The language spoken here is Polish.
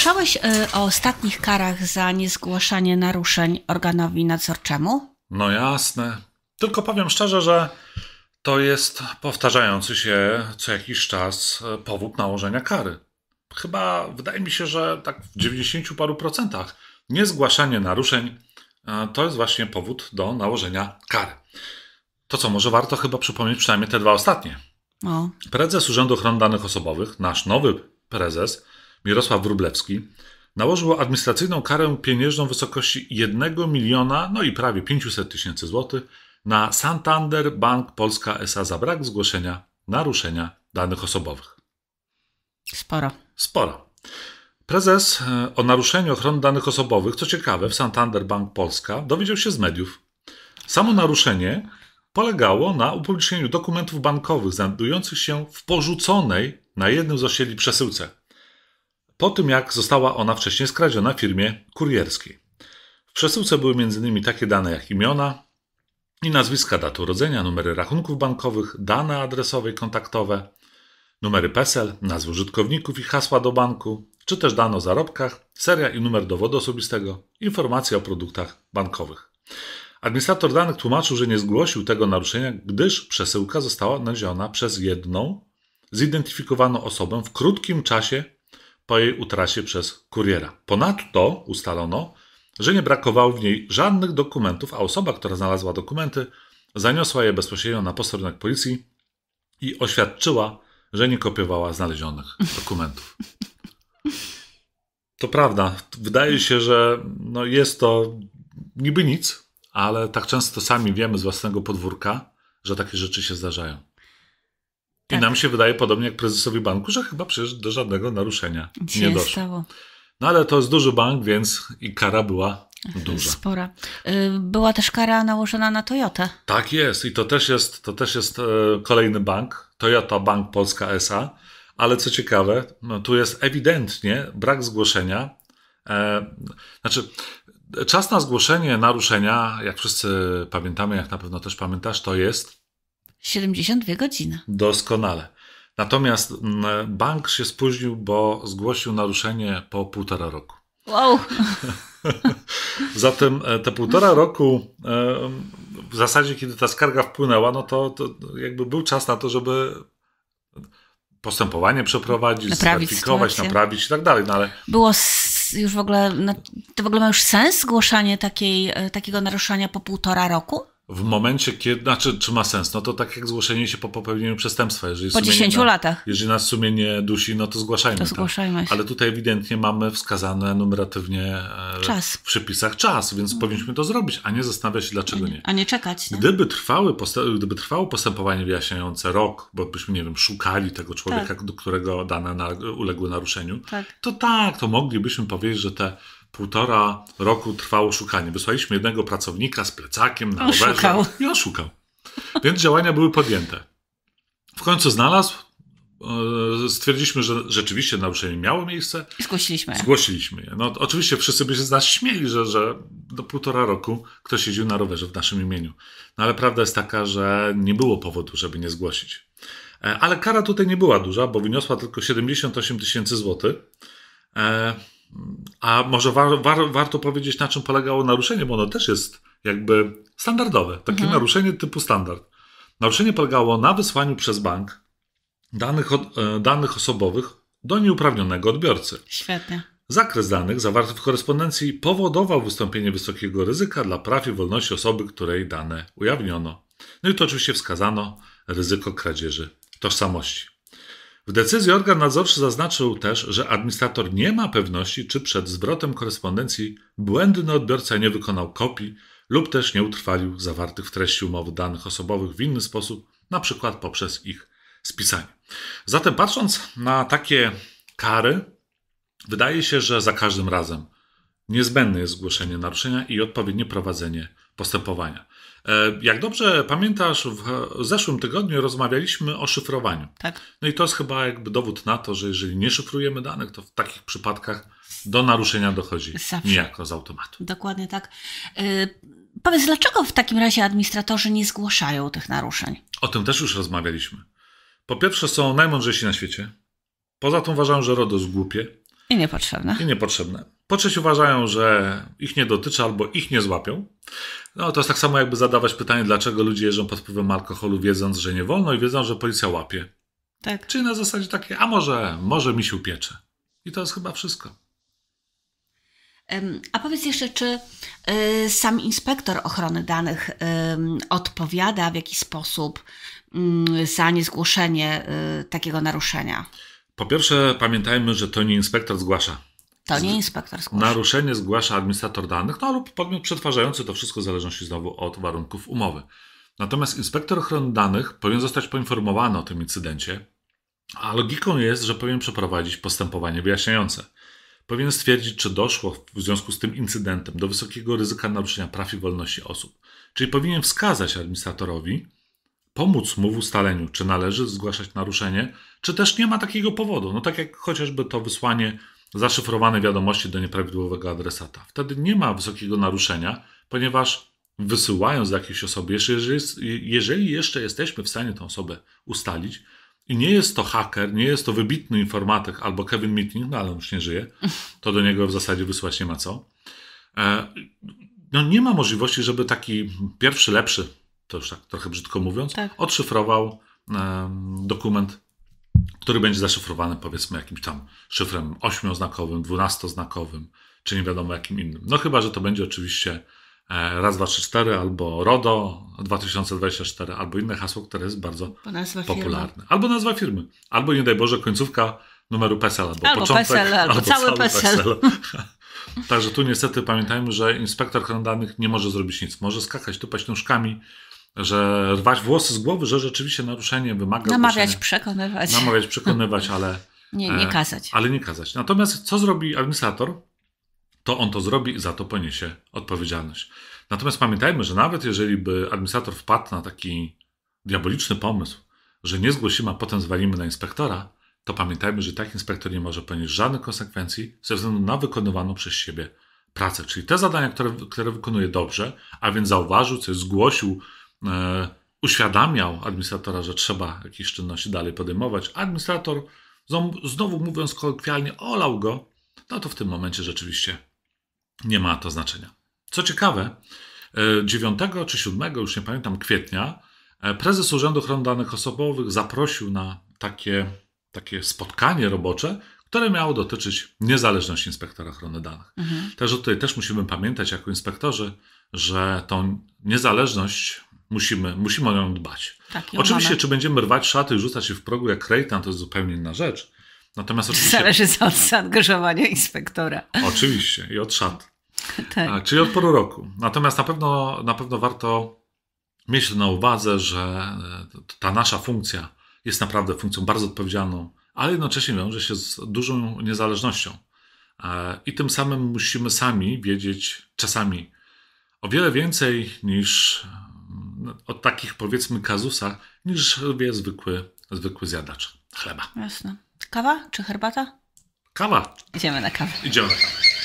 Słyszałeś y, o ostatnich karach za niezgłaszanie naruszeń organowi nadzorczemu? No jasne. Tylko powiem szczerze, że to jest powtarzający się co jakiś czas e, powód nałożenia kary. Chyba wydaje mi się, że tak w 90 paru procentach niezgłaszanie naruszeń e, to jest właśnie powód do nałożenia kary. To co, może warto chyba przypomnieć przynajmniej te dwa ostatnie. O. Prezes Urzędu Ochrony Danych Osobowych, nasz nowy prezes, Mirosław Wróblewski, nałożył administracyjną karę pieniężną w wysokości 1 miliona, no i prawie 500 tysięcy złotych na Santander Bank Polska SA za brak zgłoszenia naruszenia danych osobowych. Sporo. Sporo. Prezes e, o naruszeniu ochrony danych osobowych, co ciekawe, w Santander Bank Polska dowiedział się z mediów. Samo naruszenie polegało na upublicznieniu dokumentów bankowych znajdujących się w porzuconej na jednym z osiedli przesyłce. Po tym, jak została ona wcześniej skradziona firmie kurierskiej. W przesyłce były m.in. takie dane jak imiona i nazwiska, daty urodzenia, numery rachunków bankowych, dane adresowe i kontaktowe, numery PESEL, nazwy użytkowników i hasła do banku, czy też dane o zarobkach, seria i numer dowodu osobistego, informacje o produktach bankowych. Administrator danych tłumaczył, że nie zgłosił tego naruszenia, gdyż przesyłka została nadziona przez jedną zidentyfikowaną osobę w krótkim czasie po jej utracie przez kuriera. Ponadto ustalono, że nie brakowało w niej żadnych dokumentów, a osoba, która znalazła dokumenty, zaniosła je bezpośrednio na posterunek policji i oświadczyła, że nie kopiowała znalezionych dokumentów. To prawda. Wydaje się, że no jest to niby nic, ale tak często sami wiemy z własnego podwórka, że takie rzeczy się zdarzają. I Tak. nam się wydaje, podobnie jak prezesowi banku, że chyba przecież do żadnego naruszenia Się nie doszło. stało. No ale to jest duży bank, więc i kara była duża. Spora. Y, Była też kara nałożona na Toyotę. Tak jest i to też jest, to też jest e, kolejny bank, Toyota Bank Polska SA, ale co ciekawe, no, tu jest ewidentnie brak zgłoszenia. E, znaczy, czas na zgłoszenie naruszenia, jak wszyscy pamiętamy, jak na pewno też pamiętasz, to jest 72 godziny. doskonale. Natomiast m, bank się spóźnił, bo zgłosił naruszenie po półtora roku. Wow. Zatem e, te półtora roku, e, w zasadzie, kiedy ta skarga wpłynęła, no to, to jakby był czas na to, żeby postępowanie przeprowadzić, Naprawić zweryfikować, naprawić i tak dalej. No ale Było już w ogóle, to w ogóle ma już sens zgłaszanie takiej, e, takiego naruszenia po półtora roku? W momencie, kiedy, znaczy, czy ma sens? No to tak jak zgłoszenie się po popełnieniu przestępstwa. Jeżeli Po sumienie 10 na- latach. Jeżeli nas sumienie dusi, no to zgłaszajmy. To tak. zgłaszajmy się. Ale tutaj ewidentnie mamy wskazane numeratywnie e, Czas. w przepisach czas, więc powinniśmy to zrobić, a nie zastanawiać się, dlaczego nie. A nie czekać. Nie? Gdyby, trwały, gdyby trwało postępowanie wyjaśniające rok, bo byśmy, nie wiem, szukali tego człowieka, do którego dane na, uległy naruszeniu, Tak. to tak, to moglibyśmy powiedzieć, że te półtora roku trwało szukanie. Wysłaliśmy jednego pracownika z plecakiem na rowerze Oszukał. i oszukał. Więc działania były podjęte. W końcu znalazł, e, stwierdziliśmy, że rzeczywiście naruszenie miało miejsce, I zgłosiliśmy. je. Zgłosiliśmy je. No, oczywiście wszyscy by się z nas śmieli, że, że do półtora roku ktoś jeździł na rowerze w naszym imieniu. No ale prawda jest taka, że nie było powodu, żeby nie zgłosić. E, Ale kara tutaj nie była duża, bo wyniosła tylko 78 tysięcy złotych. A może war, war, warto powiedzieć, na czym polegało naruszenie, bo ono też jest jakby standardowe. Takie naruszenie typu standard. Naruszenie polegało na wysłaniu przez bank danych, e, danych osobowych do nieuprawnionego odbiorcy. Świetnie. Zakres danych zawarty w korespondencji powodował wystąpienie wysokiego ryzyka dla praw i wolności osoby, której dane ujawniono. No i to oczywiście wskazano ryzyko kradzieży tożsamości. W decyzji organ nadzorczy zaznaczył też, że administrator nie ma pewności, czy przed zwrotem korespondencji błędny odbiorca nie wykonał kopii lub też nie utrwalił zawartych w treści umowy danych osobowych w inny sposób, przykład poprzez ich spisanie. Zatem patrząc na takie kary, Wydaje się, że za każdym razem niezbędne jest zgłoszenie naruszenia i odpowiednie prowadzenie postępowania. E, Jak dobrze pamiętasz, w zeszłym tygodniu rozmawialiśmy o szyfrowaniu. Tak. No i to jest chyba jakby dowód na to, że jeżeli nie szyfrujemy danych, to w takich przypadkach do naruszenia dochodzi Zawsze. niejako z automatu. Dokładnie tak. Y, powiedz, dlaczego w takim razie administratorzy nie zgłaszają tych naruszeń? O tym też już rozmawialiśmy. Po pierwsze, są najmądrzejsi na świecie. Poza tym uważam, że RODO jest głupie. I niepotrzebne. I niepotrzebne. Po trzecie uważają, że ich nie dotyczy albo ich nie złapią. No to jest tak samo jakby zadawać pytanie, dlaczego ludzie jeżdżą pod wpływem alkoholu, wiedząc, że nie wolno i wiedzą, że policja łapie. Tak. Czyli na zasadzie takie, a może, może mi się upiecze. I to jest chyba wszystko. A powiedz jeszcze, czy y, sam inspektor ochrony danych odpowiada w jakiś sposób mm, za niezgłoszenie y, takiego naruszenia? Po pierwsze, pamiętajmy, że to nie inspektor zgłasza. To nie inspektor zgłasza. Naruszenie zgłasza administrator danych, no lub podmiot przetwarzający to wszystko w zależności znowu od warunków umowy. Natomiast inspektor ochrony danych powinien zostać poinformowany o tym incydencie, a logiką jest, że powinien przeprowadzić postępowanie wyjaśniające. Powinien stwierdzić, czy doszło w związku z tym incydentem do wysokiego ryzyka naruszenia praw i wolności osób. Czyli powinien wskazać administratorowi, pomóc mu w ustaleniu, czy należy zgłaszać naruszenie, czy też nie ma takiego powodu. No tak jak chociażby to wysłanie zaszyfrowanej wiadomości do nieprawidłowego adresata. Wtedy nie ma wysokiego naruszenia, ponieważ wysyłając do jakiejś osoby, jeżeli, jeszcze jesteśmy w stanie tę osobę ustalić, i nie jest to haker, nie jest to wybitny informatyk albo Kevin Meeting, no ale on już nie żyje, to do niego w zasadzie wysłać nie ma co. E, no nie ma możliwości, żeby taki pierwszy, lepszy, to już tak trochę brzydko mówiąc, tak. odszyfrował dokument, który będzie zaszyfrowany powiedzmy jakimś tam szyfrem ośmioznakowym, dwunastoznakowym, czy nie wiadomo jakim innym. No chyba, że to będzie oczywiście E, raz, dwa, trzy, cztery, albo RODO 2024, albo inne hasło, które jest bardzo popularne. Firmy. Albo nazwa firmy. Albo nie daj Boże końcówka numeru PESEL, albo, albo początek, PESEL, albo, albo cały, cały PESEL. PESEL. Także tu niestety pamiętajmy, że inspektor danych nie może zrobić nic. Może skakać, tupać nóżkami, że rwać włosy z głowy, że rzeczywiście naruszenie wymaga Namawiać, przekonywać. Namawiać, przekonywać, ale... Nie, nie kazać. Ale nie kazać. Natomiast co zrobi administrator? to on to zrobi i za to poniesie odpowiedzialność. Natomiast pamiętajmy, że nawet jeżeli by administrator wpadł na taki diaboliczny pomysł, że nie zgłosimy, a potem zwalimy na inspektora, to pamiętajmy, że taki inspektor nie może ponieść żadnych konsekwencji ze względu na wykonywaną przez siebie pracę. Czyli te zadania, które, które wykonuje dobrze, a więc zauważył coś, zgłosił, e, uświadamiał administratora, że trzeba jakieś czynności dalej podejmować, administrator, znowu mówiąc kolokwialnie, olał go, no to w tym momencie rzeczywiście nie ma to znaczenia. Co ciekawe, 9 e, czy 7, już nie pamiętam, kwietnia, e, prezes Urzędu Ochrony Danych Osobowych zaprosił na takie, takie spotkanie robocze, które miało dotyczyć niezależności inspektora ochrony danych. Mhm. Także tutaj też musimy pamiętać jako inspektorzy, że tą niezależność musimy, musimy o nią dbać. Tak, oczywiście, czy będziemy rwać szaty i rzucać się w progu jak Krejtan, to jest zupełnie inna rzecz. Natomiast oczywiście... Zależy od zaangażowania inspektora. Oczywiście i od szat. tak. Czyli od poru roku. Natomiast na pewno, na pewno warto mieć na uwadze, że e, ta nasza funkcja jest naprawdę funkcją bardzo odpowiedzialną, ale jednocześnie wiąże się z dużą niezależnością. E, I tym samym musimy sami wiedzieć czasami o wiele więcej niż o takich powiedzmy kazusach, niż wie zwykły, zwykły zjadacz chleba. Jasne. Kawa czy herbata? Kawa. Idziemy na kawę. Idziemy na kawę.